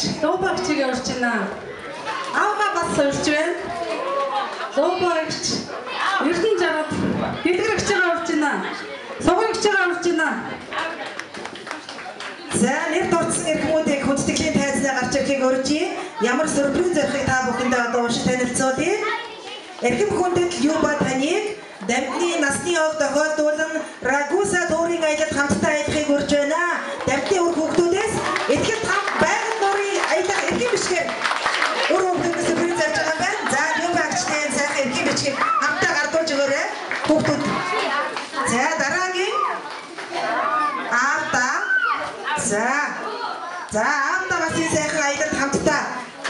багч, луу багчийг урьж байна. Аавга бас урьж байна. Луу багч Эрдэнэ жаргал дэлгэрэгчээр урьж байна. Сугрэгчээр урьж байна. За нэр дурдсан эрхмүүдийг хүндэтгэлийн тайзнаа гарч ирэхийг урьжээ. Ямар сюрприз зорихыг та бүхэндээ одоо уншиж танилцуулъя. Эрхэм хүндэт Юба таныг Дамтны насны ог тохиолдуулан Рагуса туурын аялалд хамтдаа аялахыг урьж байна. Дамтны үр хүүхдүүдээс За. За аавда бас энэ сайхан аялалд хамтдаа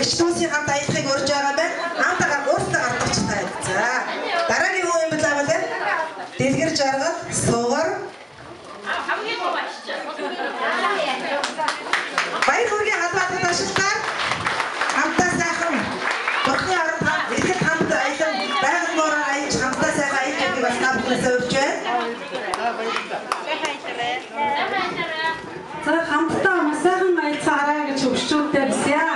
Игч түүсийн хамт аялахыг урьж байгаа байна. Аавдагаа ууртаа гардуулж таа. За. Дараагийн хүн юм байна вэ? Дэлгэр жаргал, суугар. Баяр хүргийн халбаатад ашиглаад хамтдаа сайхан Бурхны орон хамт ихэд хамт аялан байгаль нуураар аялж хамтдаа сайхан аялж явахыг бас та бүхнээсээ урьж байна. За хамтдаа маш сайхан аяцаарай гэж хөвчүүдтэй бисья.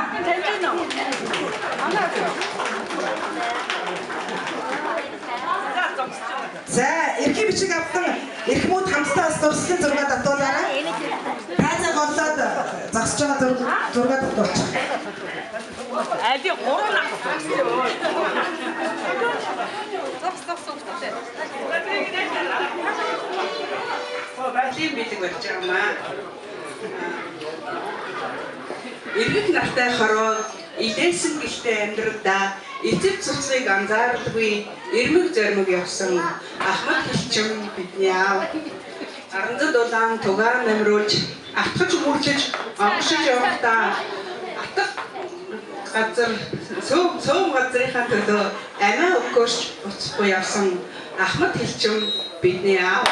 За, эрхийн бичиг авсан эрхмүүд хамтдаа бас дурслын зураг татуулаарай. Тайзан голлоод зогсож байгаа зураг зураг татуулчих. Алди гурван ах. Зогс зогс өгтөтэй. Байдлын бэлэг болж байгаа маа. Иргэд нартай хороо илээсэн гэлтэй амьдралдаа эцэг цуцыг анзаардаггүй эрмэг зоримог явсан ахмад хэлчим бидний аав. Аранзад улаан тугаар намруулж атгаж мөрлөж амгшиж явахдаа атга газар сөөм сөөм газрынхаа төлөө амиа өгөөш буцахгүй явсан ахмад хэлчим бидний аав.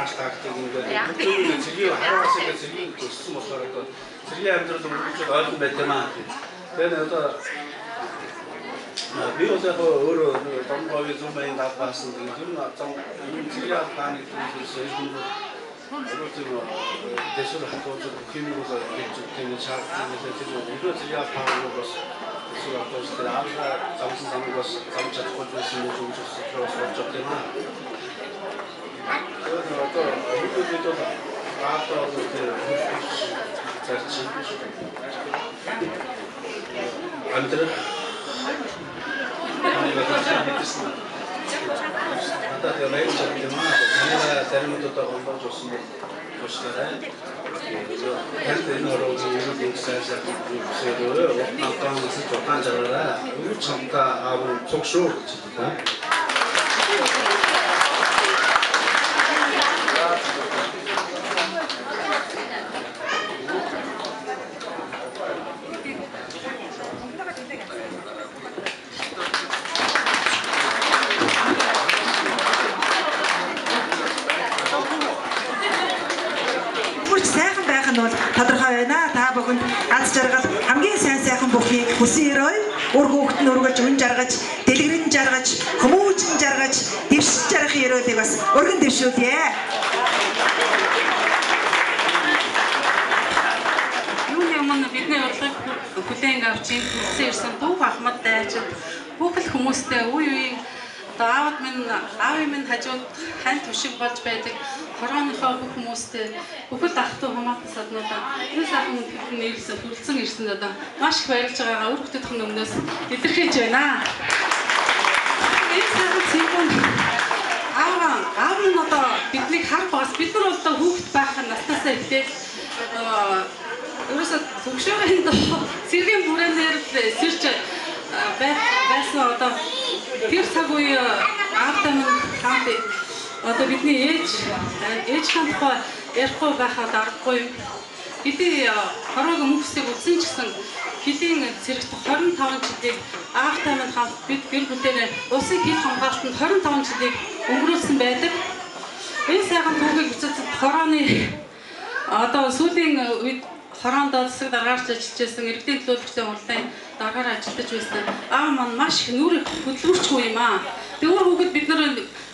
Марш тактик ингээд цэргийн хараас ингээд цэргийн өссөн болохоор одоо цэргийн амьдрал үргэлжлэл ойлгон байт юм аа. Тэгэхээр одоо би одоо өөрөө домгоогийн зүүн баян даалгаварсан тийм ер нь зам энэ цэргийн хааны төлөвлөс юм Өөрөөр хэлбэл дэшүүр хатууж хэмээгөө гэж тийм шаардсан гэдэг тийм өөрөө цэргийн хааны бас эсвэл одоо тэр аавга замсан замыг бас замч чадахгүй байсан юм шиг болж байгаа Амтрах Хатаа тэр нэг ч юм аа. Манай таримтууд тоглож усна. Туслаарай. Тэр нөрөөс юу хийсээс бүгд өөрөө утгаан таамаас утгаан жараа. Үр чамта аав цогшоо гэж байна. Хүсэн өрөө үр хүүхэд нь өргөж үн жаргаж, дэлгэрэн жаргаж, хүмүүжин жаргаж, дэвшин жаргахын өрөөлийг бас өргөн дэвшүүлье. Юуны өмнө бидний урлагийг хүлээн авч ин хүссэн ирсэн бүх ахмад дайчид бүх л хүмүүстэй үе үеийн одоо аавд минь аавын минь хажууд хань түшиг болж байдаг. Хорооныхоо бүх хүмүүстэй бүхэл ах トゥ хамаатан саднуудаа энэ сайхан нэрсэн хүрэлцэн ирсэн одоо маш их баярлж байгаагаа. Өөр хөтөдхөн өмнөөс илэрхийлж байна. Энэ сайхан цэвэн аав аав нь одоо биднийг харах бас бид нар бол хүүхэд байх наснасаа эхлээл одоо ерөөсө төгшөөгийн сэргийн бүрээнээр сэрч байх байсан одоо тэр цаг үе минь хамт одоо бидний ээж ээж хамтгаа ярихгүй байхад аргагүй бидний хорог мөхсийг үтсэн ч гэсэн хэдийн зэрэгт 25 жилийг аавтаа минь хамт бид гэр бүлээрээ улсын хил хамгаалтанд 25 жилийг өнгөрүүлсэн байдаг. Энэ сайхан түүхийг бичиж хорооны одоо сүүлийн үед хороондоо засаг даргаарч ажиллаж байсан иргэдийн төлөөлөгчтэй уралдаан даргаар ажиллаж байсан. Аав маань маш их нүур хөдөлгүүрчгүй юм аа. Тэгвэр хүүхэд бид нар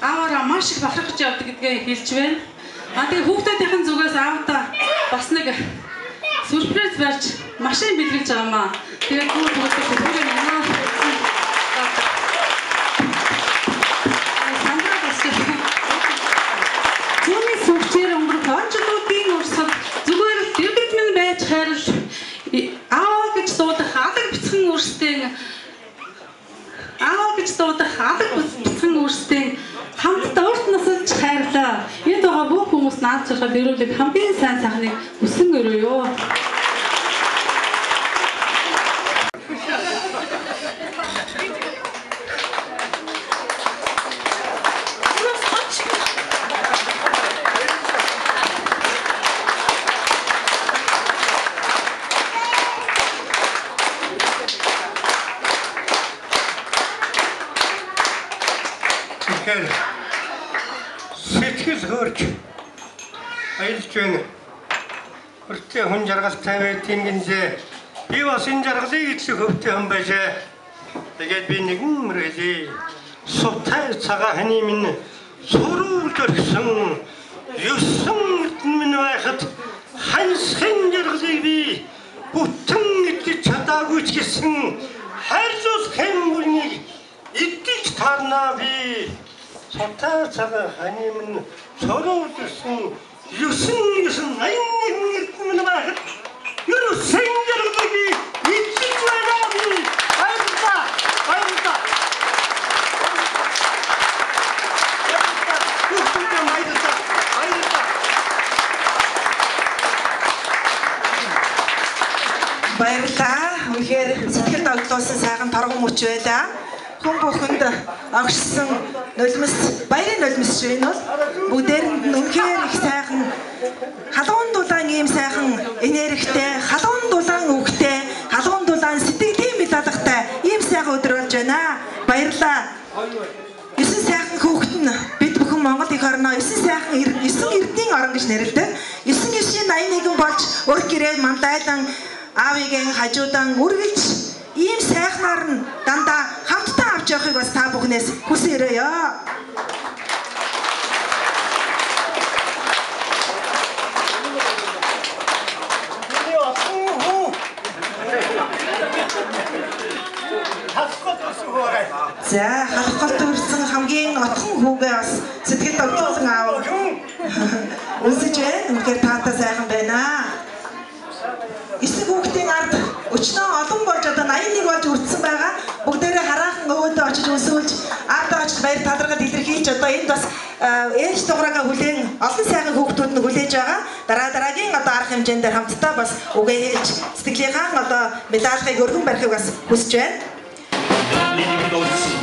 ааваараа маш их бахархаж явдаг гэдгээ хэлж байна. А тэгээ хүүхдүүдийн зүгээс аавтаа бас нэг сюрприз барьж машин бэлгэлж байгаа маа. Тэгээд бүр бүгд бүгд манай хүмүүс наад зурхад ирүүлэг хамгийн сайн сайхныг хүсэн өрөөё. Тэгэхээр сэтгэл хөөрч аялж байна. Хүртээ хүн жаргалтай юм гинзээ. Би бас энэ жаргалыг эзлэх хөвтэй хүн байжээ. Тэгээд би нэгэн мөрөлий. Сутай цагаа хани минь суруулж өргсөн. Юусан минь байхад хансхэн жаргалыг би бүтэн идэж чадаагүй ч гэсэн хайрлуус хэмгүрнийг идэж тарнаа би. Сутай цагаа хани минь суруулсан. Юусан аян нэг минь байхад жаргалыг би идэж байна би. Хайрлаа. Хайрлаа. Баярлалаа. Үнэхээр сэтгэл догтлоосон сайхан торгон мөч байлаа. Хүн бүхэнд огшсон нулимс баярын нулимс шүү энэ бол бүгдээрэнд нь үнэхээр их сайхан халуун дулаан ийм сайхан энергитэй, халуун дулаан өвгтэй, халуун дулаан сэтгэлийн мэдалгатай ийм сайхан өдөр болж байна. Баярлалаа. Эсэн сайхан хүүхэд нь бид бүхэн Монгол их орноо эсэн сайхан эр- эсэн эрдний орон гэж нэрлэдэг. Эсэн эсийн 81 болж ур гэрээ мандайлан аавыгийн хажуудан үргэлж ийм сайхнаар нь дандаа хамтдаа авч явахыг бас та бүхнээс хүсэн өрөөё. За халах гол төрсэн хамгийн отхон хүүгээ бас сэтгэл догтлсон аав. Үсэж байна. Үнэхээр таата сайхан байна. Эсэг хүүхдийн ард өчнөө олон болж одоо 81 болж үрдсэн байгаа. Бүгдээрээ хараахан өвөдөө очиж өсөөлж ард очиж баяр талархал илэрхийлж одоо энд бас ээж дугаараа хүлээн олон сайхан хүүхдүүд нь хүлээж байгаа. Дараа дараагийн одоо арга хэмжээндээр хамтдаа бас үгээ хэлж сэтгэлийнхаа одоо медалхыг өргөн барихыг бас хүсэж байна. Hey,